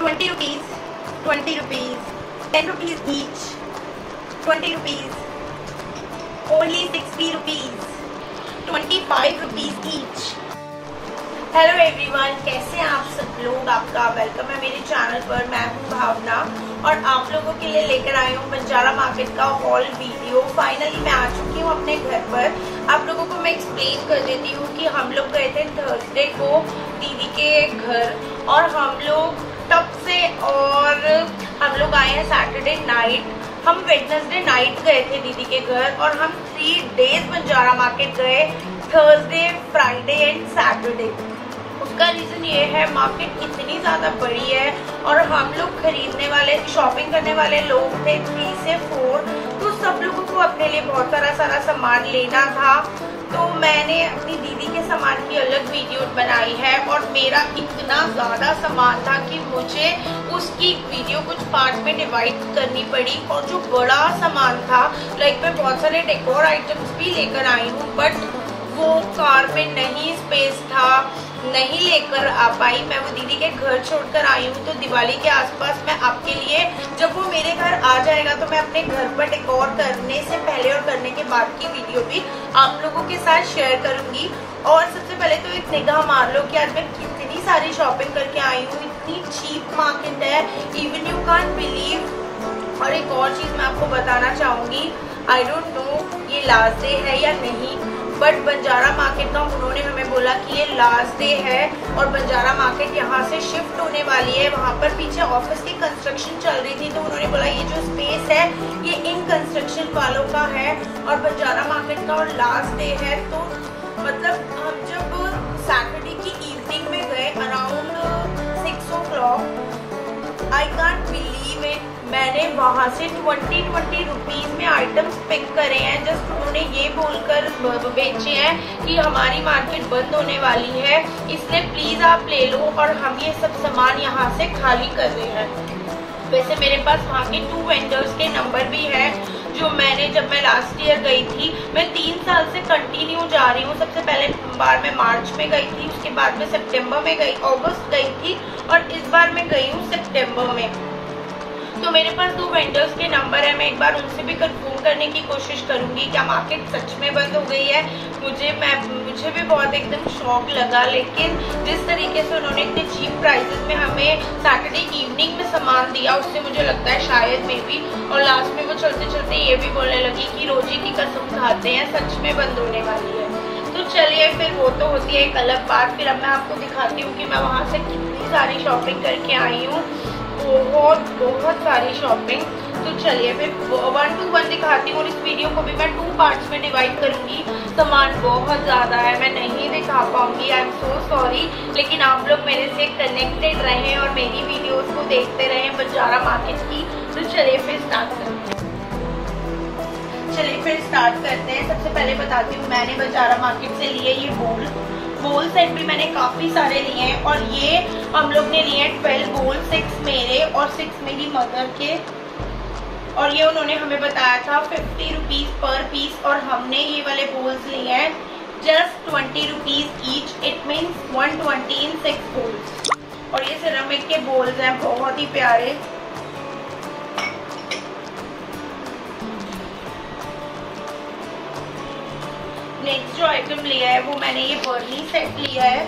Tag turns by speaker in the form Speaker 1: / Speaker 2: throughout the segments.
Speaker 1: 20 rupees 20 rupees 10 rupees each 20 rupees, only 60 rupees 25 rupees each. Hello everyone कैसे हैं आप सब लोग? आपका वेलकम है मेरे चैनल पर, मैं हूँ भावना और आप लोगों के लिए लेकर आई हूँ बंजारा मार्केट का हॉल वीडियो फाइनली मैं आ चुकी हूँ अपने घर पर। आप लोगों को मैं एक्सप्लेन कर देती हूँ कि हम लोग गए थे थर्सडे को दीदी के घर और हम लोग तब से और हम लोग आए हैं सैटरडे नाइट हम वेडनेसडे नाइट गए थे दीदी के घर और हम थ्री डेज़ बंजारा मार्केट गए थर्सडे फ्राइडे एंड सैटरडे उसका रीजन ये है मार्केट इतनी ज़्यादा बड़ी है और हम लोग खरीदने वाले शॉपिंग करने वाले लोग थे थ्री से फोर तो सब लोगों को अपने लिए बहुत सारा सारा सामान लेना था। तो मैंने अपनी दीदी के सामान की अलग वीडियो बनाई है और मेरा इतना ज़्यादा सामान था कि मुझे उसकी वीडियो कुछ पार्ट में डिवाइड करनी पड़ी और जो बड़ा सामान था लाइक मैं बहुत सारे डेकोर आइटम्स भी लेकर आई हूँ बट वो कार में नहीं स्पेस था। नहीं लेकर आ पाई। मैं वो दीदी के घर छोड़कर आई हूँ तो दिवाली के आसपास मैं आपके लिए, जब वो मेरे घर आ जाएगा तो मैं अपने घर पर डेकोर करने से पहले और करने के बाद की वीडियो भी आप लोगों के साथ शेयर करूँगी। और सबसे पहले तो एक निगाह मार लो कि आज मैं कितनी सारी शॉपिंग करके आई हूँ, इतनी चीप मार्केट है। इवन यू कान बिलीव और एक और चीज़ मैं आपको बताना चाहूँगी आई डोंट नो ये लास्ट डे है या नहीं बट बंजारा मार्केट का उन्होंने बोला कि ये लास्ट डे है और बंजारा मार्केट यहाँ से शिफ्ट होने वाली है। वहाँ पर पीछे ऑफ़िस की कंस्ट्रक्शन चल रही थी तो उन्होंने बोला, ये जो स्पेस है, ये इन कंस्ट्रक्शन वालों का है और बंजारा मार्केट का और लास्ट डे है। तो मतलब हम जब सैटरडे की इवनिंग में गए around six o'clock I believe it मैंने वहाँ से ट्वेंटी ट्वेंटी रुपीज़ में आइटम्स पिक करे हैं। जस्ट उन्होंने ये बोलकर बेचे हैं कि हमारी मार्केट बंद होने वाली है। इसलिए प्लीज़ आप ले लो और हम ये सब सामान यहाँ से खाली कर रहे हैं। वैसे मेरे पास वहाँ के टू वेंडर्स के नंबर भी है, जो मैंने जब मैं लास्ट ईयर गई थी, मैं तीन साल से कंटिन्यू जा रही हूँ। सबसे पहले बार मैं मार्च में गई थी, उसके बाद में सितंबर में गई, अगस्त गई थी और इस बार मैं गई हूँ सितंबर में। तो मेरे पास दो वेंडर्स के नंबर है। मैं एक बार उनसे भी कंफर्म करने की कोशिश करूँगी क्या मार्केट सच में बंद हो गई है। मुझे, मैं, मुझे भी बहुत एकदम शौक लगा, लेकिन जिस तरीके से उन्होंने इतने चीप प्राइसेस में हमें सैटरडे इवनिंग में सामान दिया, उससे मुझे लगता है शायद मे भी, और लास्ट में वो चलते चलते ये भी बोलने लगी कि रोजी की कसम खाते हैं, सच में बंद होने वाली है। तो चलिए फिर वो तो होती है एक अलग बात। फिर अब मैं आपको दिखाती हूँ कि मैं वहाँ से कितनी सारी शॉपिंग करके आई हूँ। बहुत बहुत सारी शॉपिंग तो चलिए फिर वन टू वन दिखाती हूँ और इस वीडियो को भी मैं टू पार्ट्स में डिवाइड करूँगी। सामान बहुत ज़्यादा है, मैं नहीं दिखा पाऊँगी आई एम सो सॉरी लेकिन आप लोग मेरे से कनेक्टेड रहें और मेरी वीडियोस को देखते रहें बजारा मार्केट की। तो चलिए, फिर स्टार्ट करते हैं। चलिए, फिर स्टार्ट करते हैं। सबसे पहले बताती हूँ, मैंने बंजारा मार्केट से लिए ये बोल बोल सेट भी मैंने काफ़ी सारे लिए हैं और ये हम लोग ने लिए हैं ट्वेल्व बोल सिक्स मेरे और सिक्स मेरी मदर के। और ये उन्होंने हमें बताया था फिफ्टी रुपीज़ पर पीस और हमने ये वाले बोल्स लिए हैं। Just twenty rupees each it means one twenty in six bowls और ये सिरामिक के बोल्स हैं, बहुत ही प्यारे। नेक्स्ट जो आइटम लिया है, वो मैंने ये बर्नी सेट लिया है।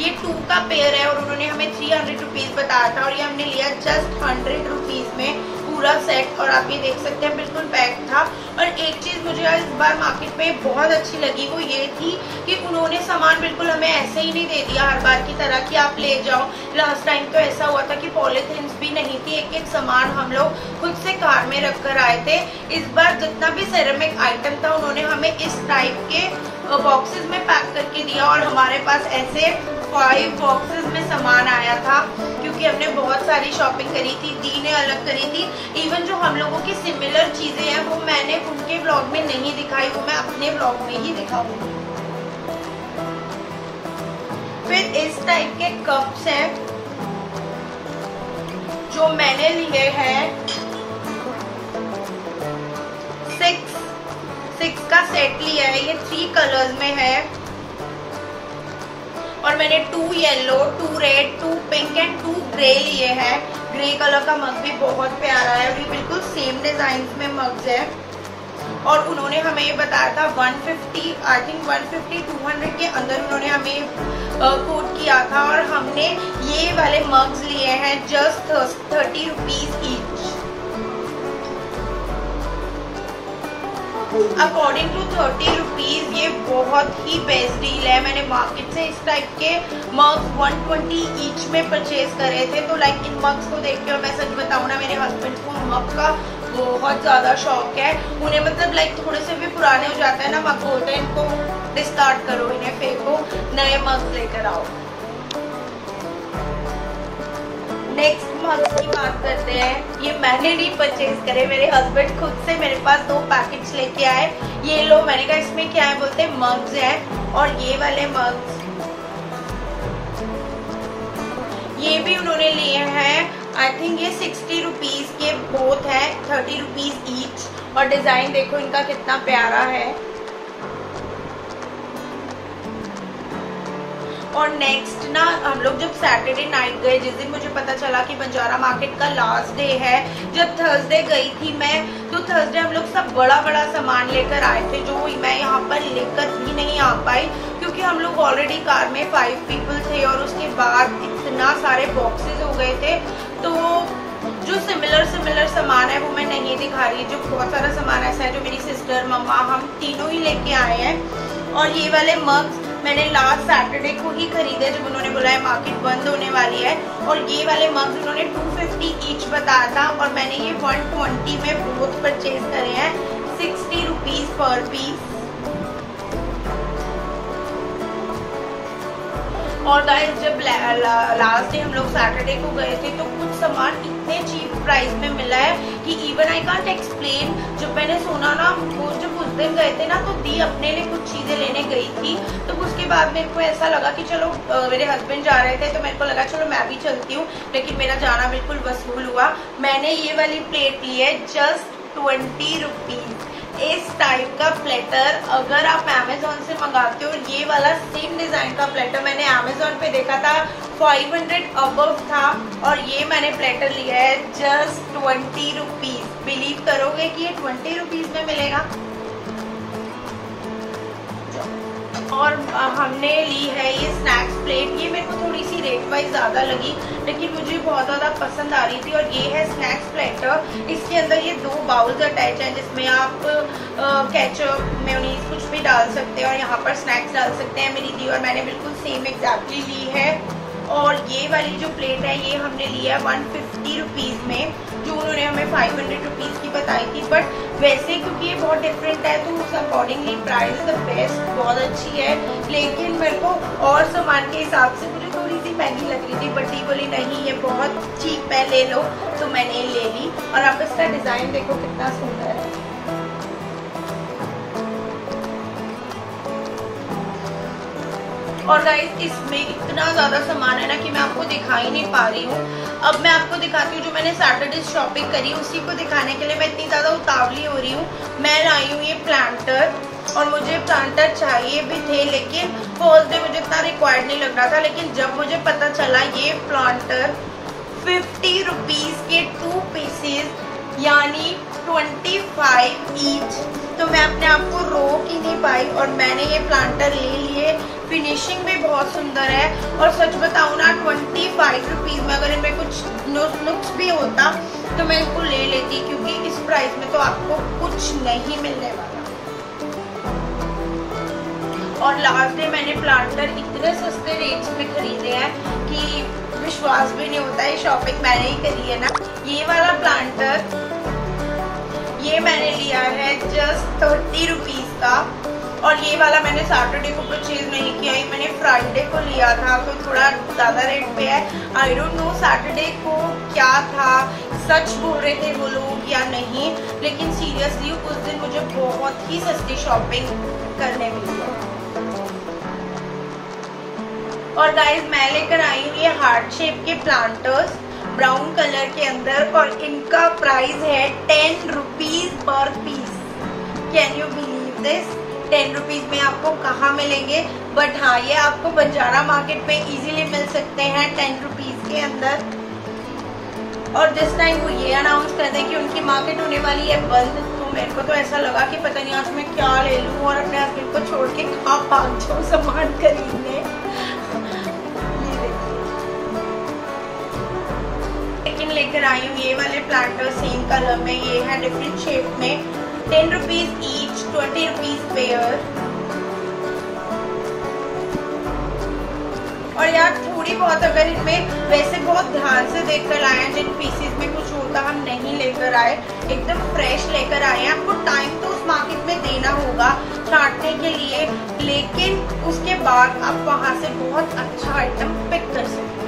Speaker 1: ये टू का पेयर है और उन्होंने हमें थ्री हंड्रेड रुपीज़ बताया था और ये हमने लिया जस्ट हंड्रेड रुपीज़ में। पूरा सेट और आप ये देख सकते हैं, बिल्कुल पैक था। और एक चीज़ मुझे इस बार मार्केट में बहुत अच्छी लगी, वो ये थी कि उन्होंने सामान बिल्कुल हमें ऐसे ही नहीं दे दिया हर बार की तरह कि आप ले जाओ। लास्ट टाइम तो ऐसा हुआ था कि पॉलीथीन्स भी नहीं थी, एक एक सामान हम लोग खुद से कार में रख कर आए थे। इस बार जितना भी सेरेमिक आइटम था, उन्होंने हमें इस टाइप के बॉक्सेस में पैक करके दिया और हमारे पास ऐसे फाइव बॉक्सेस में सामान आया था। क्योंकि हमने बहुत सारी शॉपिंग करी थी दी ने अलग करी थी। इवन जो हम लोगों की सिमिलर चीज़ें हैं, वो मैंने उनके ब्लॉग में नहीं दिखाई, वो मैं अपने ब्लॉग में ही दिखाऊँगी। फिर इस टाइप के कप्स हैं, जो मैंने लिए हैं। सिक्स सिक्स का सेट लिया है, ये थ्री कलर्स में है। और मैंने two yellow two red two pink and grey colour का मग भी बहुत प्यारा है। और ये बिल्कुल सेम डिज़ाइन में मग्स है। और उन्होंने हमें ये बताया था 150 आई थिंक 150 200 के अंदर उन्होंने हमें कोट किया था। और हमने ये वाले मग्स लिए हैं just thirty rupees each according to thirty rupees ये बहुत ही बेस्ट डील है। मैंने मार्केट से इस टाइप के मग्स 120 ईच में परचेज करे थे। तो लाइक इन मग्स को देख के और मैं सच बताऊँ ना, मेरे हस्बैंड को मग का बहुत ज़्यादा शौक है। उन्हें मतलब लाइक थोड़े से भी पुराने हो जाते हैं ना मग बोलते हैं, इनको डिस्कार्ड करो, इन्हें फेंको, नए मग लेकर आओ। नेक्स्ट मग की बात करते हैं। ये मैंने नहीं परचेज करे, मेरे हस्बैंड खुद से मेरे पास दो पैकेट्स लेके आए। ये लो, मैंने कहा, इसमें क्या है? बोलते हैं मग्स हैं। और ये वाले मग्स ये भी उन्होंने लिए हैं। आई थिंक ये सिक्सटी रुपीज़ के बोथ है थर्टी रुपीज़ ईच और डिज़ाइन देखो, इनका कितना प्यारा है। और नेक्स्ट ना, हम लोग जब सैटरडे नाइट गए, जिस दिन मुझे पता चला कि बंजारा मार्केट का लास्ट डे है, जब थर्सडे गई थी मैं तो थर्सडे हम लोग सब बड़ा बड़ा सामान लेकर आए थे, जो मैं यहाँ पर लेकर भी नहीं आ पाई, क्योंकि हम लोग ऑलरेडी कार में फाइव पीपल थे और उसके बाद इतना सारे बॉक्सेस हो गए थे। तो जो सिमिलर सिमिलर सामान है, वो मैं नहीं दिखा रही, जो बहुत सारा सामान ऐसा है, जो मेरी सिस्टर मम्मा, हम तीनों ही लेके आए हैं। और ये वाले मग्स मैंने लास्ट सैटरडे को ही खरीदे जब उन्होंने बोला है मार्केट बंद होने वाली है और ये वाले मग्स उन्होंने 250 ईच बताया था और मैंने ये 120 में बहुत परचेज करे हैं सिक्सटी रुपीज़ पर पीस और गाइस जब ला, ला, लास्ट डे हम लोग सैटरडे को गए थे तो कुछ सामान इतने चीप प्राइस में मिला है कि इवन आई कांट एक्सप्लेन जब मैंने सुना ना वो जब उस दिन गए थे ना तो दी अपने लिए कुछ चीज़ें लेने गई थी। तो उसके बाद मेरे को ऐसा लगा कि चलो मेरे हस्बैंड जा रहे थे तो मेरे को लगा चलो मैं भी चलती हूँ लेकिन मेरा जाना बिल्कुल वसूल हुआ। मैंने ये वाली प्लेट ली है जस्ट ट्वेंटी रुपीज़ इस टाइप का प्लेटर अगर आप अमेजोन से मंगाते हो, ये वाला सेम डिज़ाइन का प्लेटर मैंने अमेजोन पे देखा था 500 अबव था और ये मैंने प्लेटर लिया है जस्ट ट्वेंटी रुपीज़ बिलीव करोगे कि ये ट्वेंटी रुपीज़ में मिलेगा? और हमने ली है ये स्नैक्स प्लेट ये मेरे को थोड़ी सी रेट वाइज ज़्यादा लगी, लेकिन मुझे बहुत ज़्यादा पसंद आ रही थी और ये है स्नैक्स प्लेटर इसके अंदर ये दो बाउल्स अटैच हैं जिसमें आप कैचअप मेयोनीज कुछ भी डाल सकते हैं और यहाँ पर स्नैक्स डाल सकते हैं। मेरी दी और मैंने बिल्कुल सेम एग्जैक्टली ली है। और ये वाली जो प्लेट है, ये हमने लिया है वन फिफ्टी में, जो उन्होंने हमें फाइव हंड्रेड की बताई थी। बट वैसे क्योंकि ये बहुत डिफरेंट है तो उस अकॉर्डिंगली प्राइस द बेस्ट बहुत अच्छी है। लेकिन मेरे को और सामान के हिसाब से मुझे थोड़ी सी महँगी लग रही थी बट ये बोली नहीं, ये बहुत चीप है ले लो। तो मैंने ले ली। और आप इसका डिज़ाइन देखो कितना सुंदर है। और गाइस इसमें इतना ज़्यादा सामान है ना कि मैं आपको दिखा ही नहीं पा रही हूँ। अब मैं आपको दिखाती हूँ जो मैंने सैटरडे शॉपिंग करी, उसी को दिखाने के लिए मैं इतनी ज़्यादा उतावली हो रही हूँ। मैं लाई हूँ ये प्लांटर और मुझे प्लांटर चाहिए भी थे, लेकिन फ़र्स्ट डे मुझे इतना रिक्वायर्ड नहीं लग रहा था, लेकिन जब मुझे पता चला ये प्लांटर फिफ्टी रुपीज़ के टू पीसीज यानी ट्वेंटी फाइव ईच तो मैं अपने आप को रोक ही नहीं पाई और मैंने ये प्लांटर ले लिए। फिनिशिंग भी बहुत सुंदर है। और सच बताऊँ ना ट्वेंटी फाइव रुपीज़ में अगर इनमें कुछ नुक्स भी होता तो मैं इनको ले लेती क्योंकि इस प्राइस में तो आपको कुछ नहीं मिलने वाला। और लास्ट डे मैंने प्लांटर इतने सस्ते रेट्स में खरीदे हैं कि विश्वास भी नहीं होता है शॉपिंग मैंने ही करी है ना। ये वाला प्लांटर ये मैंने लिया है जस्ट थर्टी रुपीज़ का। और ये वाला मैंने सैटरडे को परचेज नहीं किया, ये मैंने फ्राइडे को लिया था तो थोड़ा ज़्यादा रेट पे है। आई डोंट नो सैटरडे को क्या था, सच बोल रहे थे वो लोग या नहीं, लेकिन सीरियसली उस दिन मुझे बहुत ही सस्ती शॉपिंग करने मिली। और गाइज़ मैं लेकर आई हूँ ये हार्ट शेप के प्लांटर्स ब्राउन कलर के अंदर और इनका प्राइस है टेन रुपीज़ पर piece. Can you believe this ten rupees में आपको कहाँ मिलेंगे? बट हाँ ये आपको बंजारा मार्केट में इजीली मिल सकते हैं टेन रुपीज़ के अंदर। और जिस टाइम वो ये अनाउंस कर दें कि उनकी मार्केट होने वाली है बंद तो मेरे को तो ऐसा लगा कि पता नहीं आज मैं क्या ले लूँ और अपने हस्बैंड को छोड़ के कहाँ जाऊँ सामान खरीदने। लेकर आई हूँ, ये वाले प्लांटर सेम कलर में, ये है डिफरेंट शेप में। Ten rupees each twenty rupees pair और यार, थोड़ी बहुत अगर इनमें, वैसे बहुत ध्यान से देख कर हैं, जिन पीसीज में कुछ होता हम नहीं लेकर आए, एकदम फ्रेश लेकर आए हैं। आपको टाइम तो उस मार्केट में देना होगा, छाटने के लिए। लेकिन उसके बाद आप वहाँ से बहुत अच्छा आइटम पिक कर सकते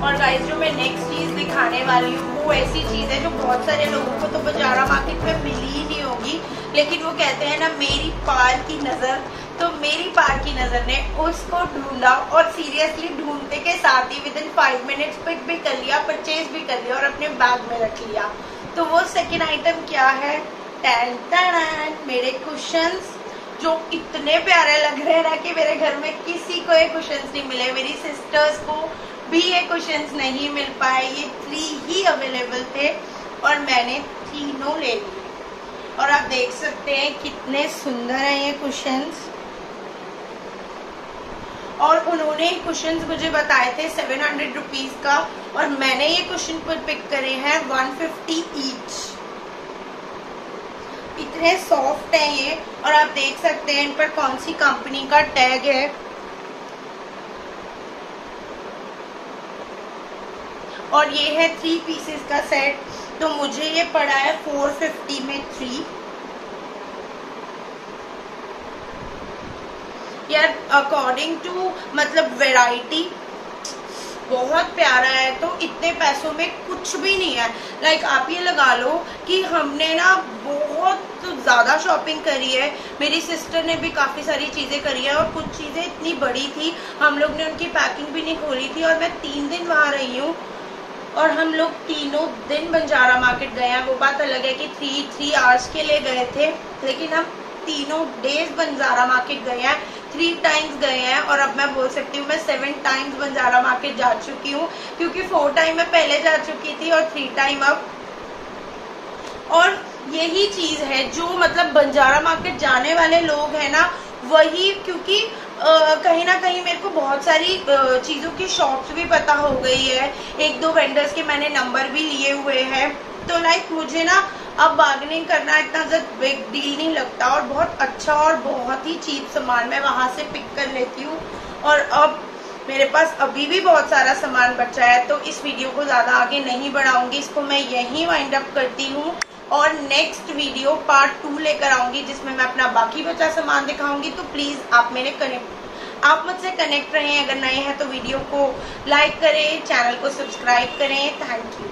Speaker 1: और गाइस जो मैं नेक्स्ट चीज़ दिखाने वाली हूँ, वो ऐसी चीज़ है जो बहुत सारे लोगों को तो बाजारा मार्केट में मिली ही नहीं होगी, लेकिन वो कहते हैं ना, मेरी पार की नज़र। तो मेरी पार की नज़र ने उसको ढूंढा और सीरियसली ढूँढने के साथ ही within five minutes pick भी कर लिया परचेज भी कर लिया और अपने बैग में रख लिया। तो वो सेकेंड आइटम क्या है? टैन मेरे कुशन जो इतने प्यारे लग रहे हैं ना कि मेरे घर में किसी को ये कुशन नहीं मिले। मेरी सिस्टर्स को भी ये क्वेश्चन नहीं मिल पाए। ये थ्री ही अवेलेबल थे और मैंने तीनों ले लिए। और आप देख सकते हैं कितने सुंदर हैं ये क्वेश्चन और उन्होंने क्वेश्चन मुझे बताए थे सेवन हंड्रेड रुपीज़ का और मैंने ये क्वेश्चन पर पिक करे हैं वन फिफ्टी ईच इतने सॉफ्ट हैं ये, और आप देख सकते हैं इन पर कौन सी कंपनी का टैग है। और ये है थ्री पीसेस का सेट तो मुझे ये पड़ा है फोर फिफ्टी में थ्री यार अकॉर्डिंग टू मतलब वेराइटी बहुत प्यारा है तो इतने पैसों में कुछ भी नहीं है। लाइक आप ये लगा लो कि हमने ना बहुत ज़्यादा शॉपिंग करी है। मेरी सिस्टर ने भी काफ़ी सारी चीज़ें करी है और कुछ चीज़ें इतनी बड़ी थी। हम लोग ने उनकी पैकिंग भी नहीं खोली थी और मैं तीन दिन वहाँ रही हूँ और हम लोग तीनों दिन बंजारा मार्केट गए हैं। वो बात अलग है कि थ्री थ्री आवर्स के लिए गए थे, लेकिन हम तीनों डेज़ बंजारा मार्केट गए हैं। थ्री टाइम्स गए हैं और अब मैं बोल सकती हूँ, मैं सेवन टाइम्स बंजारा मार्केट जा चुकी हूँ, क्योंकि फोर टाइम मैं पहले जा चुकी थी और थ्री टाइम अब। और यही चीज़ है, जो मतलब बंजारा मार्केट जाने वाले लोग हैं ना, वही क्योंकि कहीं ना कहीं मेरे को बहुत सारी चीज़ों की शॉप्स भी पता हो गई है। एक दो वेंडर्स के मैंने नंबर भी लिए हुए हैं। तो लाइक मुझे ना अब बार्गेनिंग करना इतना ज़्यादा बिग डील नहीं लगता और बहुत अच्छा और बहुत ही चीप सामान मैं वहाँ से पिक कर लेती हूँ। और अब मेरे पास अभी भी बहुत सारा सामान बचा है तो इस वीडियो को ज़्यादा आगे नहीं बढ़ाऊँगी। इसको मैं यहीं वाइंड अप करती हूँ और नेक्स्ट वीडियो पार्ट टू लेकर आऊँगी, जिसमें मैं अपना बाकी बचा सामान दिखाऊँगी। तो प्लीज़ आप मेरे कनेक्ट आप मुझसे कनेक्ट रहें। अगर नए हैं तो वीडियो को लाइक करें चैनल को सब्सक्राइब करें। Thank you